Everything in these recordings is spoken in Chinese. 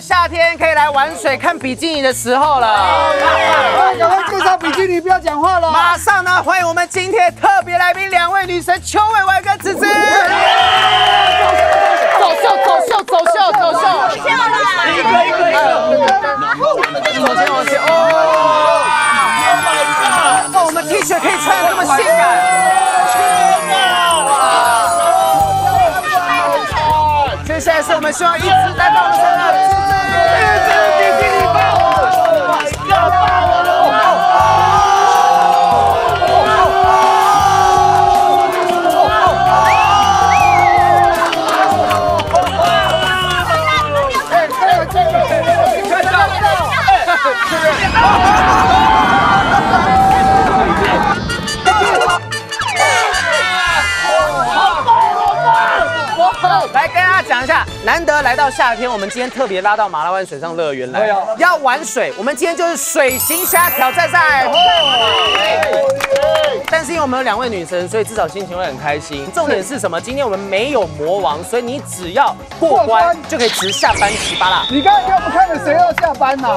夏天可以来玩水、看比基尼的时候了。赶快介绍比基尼，不要讲话了。马上呢，欢迎我们今天特别来宾两位女神邱伟伟跟子子。走秀，走秀，走秀，走秀。走秀啦一个一个一个。往前往前哦。哇，我们 T 恤可以穿的这么性感。接下来是我们希望一直带到我们身上难得来到夏天，我们今天特别拉到马拉湾水上乐园来，要玩水。我们今天就是水行侠挑战赛。因为我们有两位女神，所以至少心情会很开心。重点是什么？今天我们没有魔王，所以你只要过关就可以直下班奇葩啦。你刚才要不看着谁要下班呐？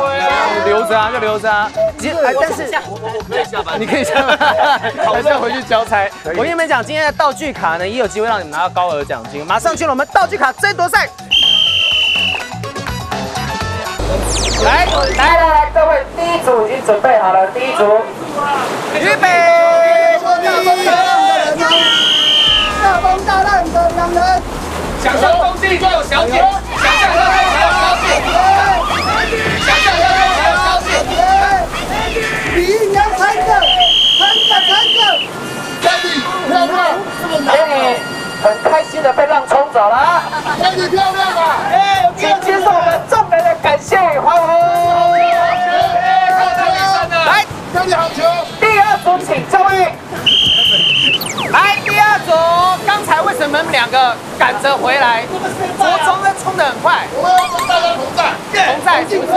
留着啊，就留着啊。其实，哎但是我我 可以下班。你可以下班，还是要回去交差。我跟你们讲，今天的道具卡呢，也有机会让你们拿到高额奖金。马上去了我们道具卡争夺赛。来来来来，各位，第一组已经准备好了，第一组，预备。想象中地就有小姐，想象中心还有小姐，想象中心还有小姐。比翼娘三个，三个三个，家里漂亮，给你很开心的被浪冲走了啊！家里漂亮啊！回来？着冲的冲得很快，我们要跟大家同在，同在是不是？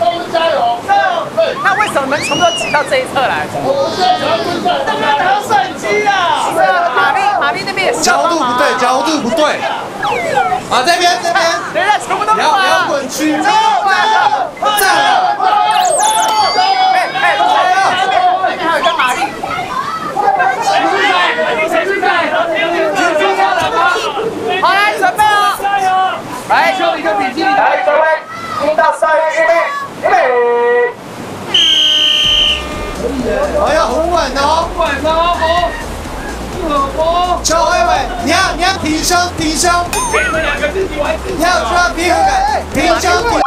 大家加油！加油！对，那为什么你们全部都挤到这一侧来？我们现在想要跟上，我们要拿到摄影机啊！是啊，玛丽，玛丽那边也是角度不对，角度不对。啊，这边这边，等一下，全部都过来摇。滚区，站了，站了。哎哎，那边还有一个玛丽。好，来准备哦。来，就一个比基尼来，各位，听到三预预备，预备。哎呀，很稳哦。晚上好，可不，邱伟伟，你要你要提升提升，给你们两个自己玩自己你要抓平衡感，提升提